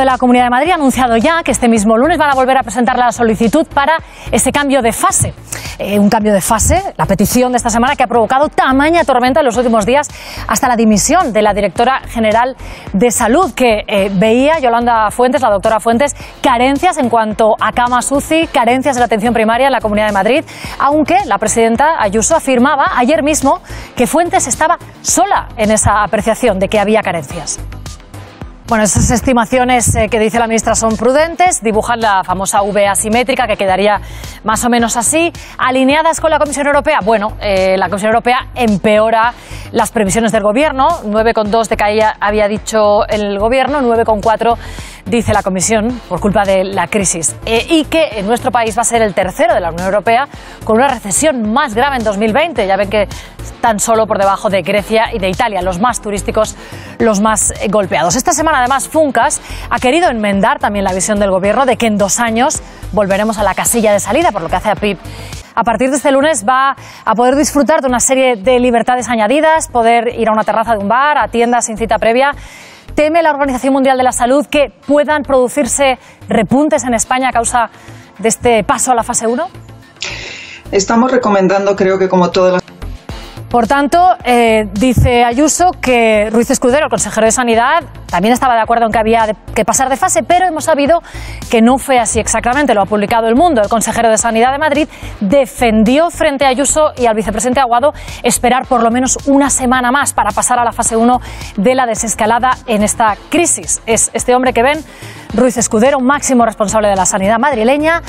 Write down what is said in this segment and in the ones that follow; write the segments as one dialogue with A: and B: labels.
A: de la Comunidad de Madrid ha anunciado ya que este mismo lunes van a volver a presentar la solicitud para ese cambio de fase. Eh, un cambio de fase, la petición de esta semana que ha provocado tamaña tormenta en los últimos días hasta la dimisión de la directora general de salud que eh, veía Yolanda Fuentes, la doctora Fuentes, carencias en cuanto a camas UCI, carencias de la atención primaria en la Comunidad de Madrid, aunque la presidenta Ayuso afirmaba ayer mismo que Fuentes estaba sola en esa apreciación de que había carencias. Bueno, esas estimaciones eh, que dice la ministra son prudentes, dibujan la famosa V asimétrica que quedaría más o menos así. Alineadas con la Comisión Europea, bueno, eh, la Comisión Europea empeora las previsiones del gobierno, 9,2 de caída había dicho el gobierno, 9,4 dice la Comisión por culpa de la crisis. Eh, y que en nuestro país va a ser el tercero de la Unión Europea con una recesión más grave en 2020. Ya ven que están solo por debajo de Grecia y de Italia, los más turísticos, los más golpeados. Esta semana además Funcas ha querido enmendar también la visión del gobierno de que en dos años volveremos a la casilla de salida, por lo que hace a PIB. A partir de este lunes va a poder disfrutar de una serie de libertades añadidas, poder ir a una terraza de un bar, a tiendas sin cita previa. ¿Teme la Organización Mundial de la Salud que puedan producirse repuntes en España a causa de este paso a la fase 1?
B: Estamos recomendando, creo que como todas las
A: por tanto, eh, dice Ayuso que Ruiz Escudero, el consejero de Sanidad, también estaba de acuerdo en que había que pasar de fase, pero hemos sabido que no fue así exactamente. Lo ha publicado El Mundo. El consejero de Sanidad de Madrid defendió frente a Ayuso y al vicepresidente Aguado esperar por lo menos una semana más para pasar a la fase 1 de la desescalada en esta crisis. Es este hombre que ven, Ruiz Escudero, máximo responsable de la sanidad madrileña,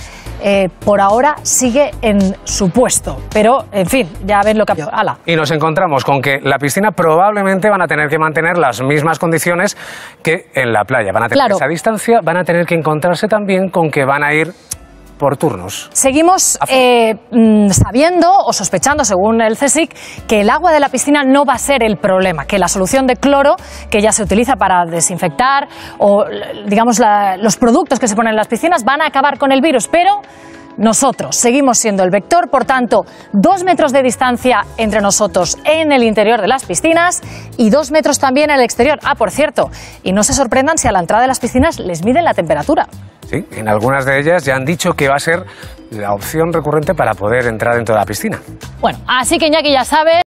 A: eh, por ahora sigue en su puesto. Pero, en fin, ya ven lo que... ¡Hala!
C: Y nos encontramos con que la piscina probablemente van a tener que mantener las mismas condiciones que en la playa. Van a tener
A: Claro.
C: esa distancia, van a tener que encontrarse también con que van a ir por turnos.
A: Seguimos eh, mm, sabiendo o sospechando, según el CSIC, que el agua de la piscina no va a ser el problema, que la solución de cloro que ya se utiliza para desinfectar o, digamos, la- los productos que se ponen en las piscinas van a acabar con el virus, pero nosotros seguimos siendo el vector, por tanto, dos metros de distancia entre nosotros en el interior de las piscinas y dos metros también en el exterior. Ah, por cierto, y no se sorprendan si a la entrada de las piscinas les miden la temperatura.
C: Sí, en algunas de ellas ya han dicho que va a ser la opción recurrente para poder entrar dentro de la piscina.
A: Bueno, así que Iñaki ya sabe.